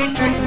She